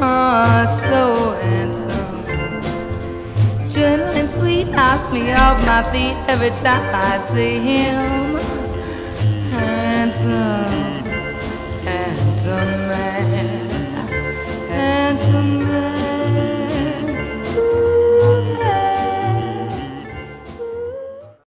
Ah, so handsome. Gentle and sweet knocks me off my feet every time I see him. Handsome, handsome man.